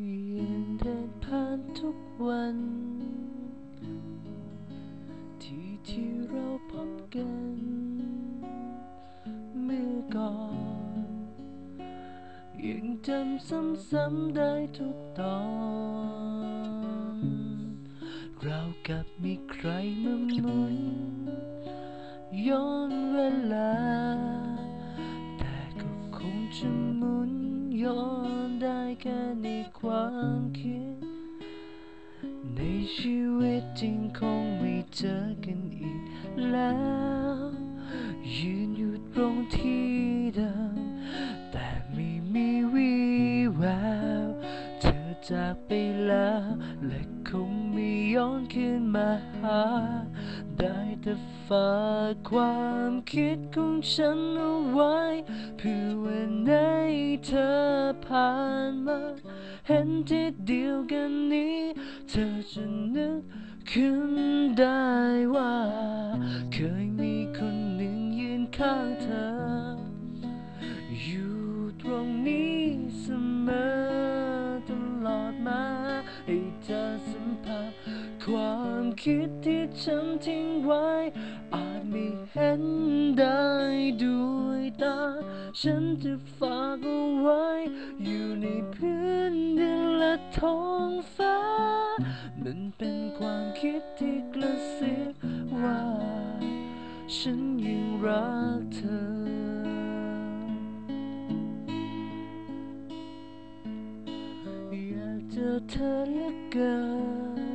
ยังเดินผ่านทุกวัน ที่ที่เราพบกัน เมื่อก่อน ยังจำซ้ำๆได้ทุกตอน เรากับมีใครมาหมุนย้อนเวลา แต่ก็คงจะหมุนย้อน ได้แค่ในความคิด ในชีวิตจริงคงไม่เจอกันอีกแล้ว จากไปแล้ว และคงไม่ย้อนคืนมาหา ได้แต่ฝากความคิดของฉันเอาไว้ เพื่อวันไหนเธอผ่านมา เห็นที่เดียวกันนี้ เธอจะนึกขึ้นได้ว่าเคย ความคิดที่ฉันทิ้งไว้ อาจไม่เห็นได้ด้วยตา ฉันจะฝากเอาไว้ อยู่ในพื้นดินและท้องฟ้า มันเป็นความคิดที่กระซิบว่า ฉันยังรักเธออยากเจอเธอเหลือเกิน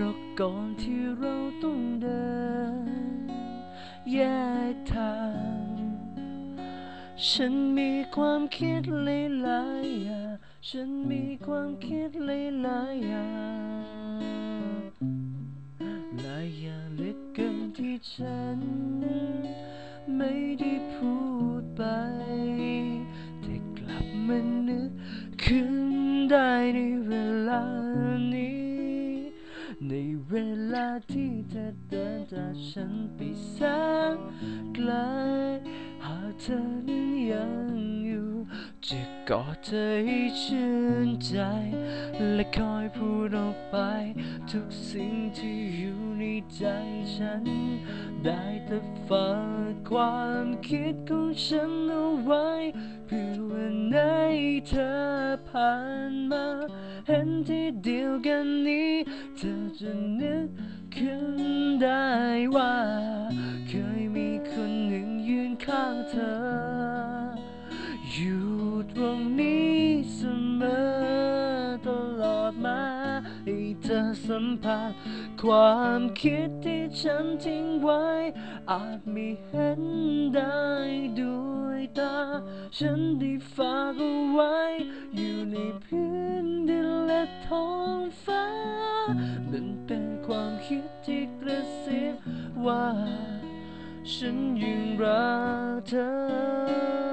ราะก่อนที่เราต้องเดินแยกทาง ฉันมีความคิดหลายๆอย่าง ฉันมีความคิดหลายๆอย่างหลายอย่างเหลือเกินที่ฉัน ไม่ได้พูดไป แต่กลับมานึกขึ้นได้ในเวลานี้ ในเวลาที่เธอเดินจากฉันไปแสนไกลหากเธอนั้ กอดเธอให้ชื่นใจ และคอยพูดออกไป ทุกสิ่งที่อยู่ในใจฉัน ได้แต่ฝากความคิดของฉันเอาไว้ เพื่อวันไหนเธอผ่านมา เห็นที่เดียวกันนี้ เธอจะนึกขึ้นได้ว่า เคยมีคนหนึ่งยืนข้างเธอ มผัส ความคิดที่ฉันทิ้งไว้ อาจไม่เห็นได้ด้วยตา ฉันได้ฝากเอาไว้ อยู่ในพื้นดินและท้องฟ้า มันเป็นความคิดที่กระซิบว่า ฉันยังรักเธอ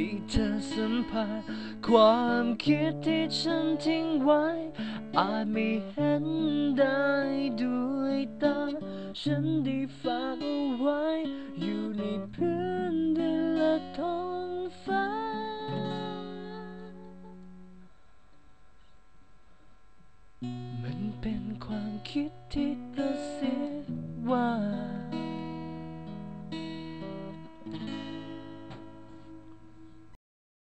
ให้เธอสัมผัสความคิดที่ฉันทิ้งไว้ อาจไม่เห็นได้ด้วยตา ฉันได้ฝากเอาไว้ อยู่ในพื้นดินและท้องฟ้า มันเป็นความคิดที่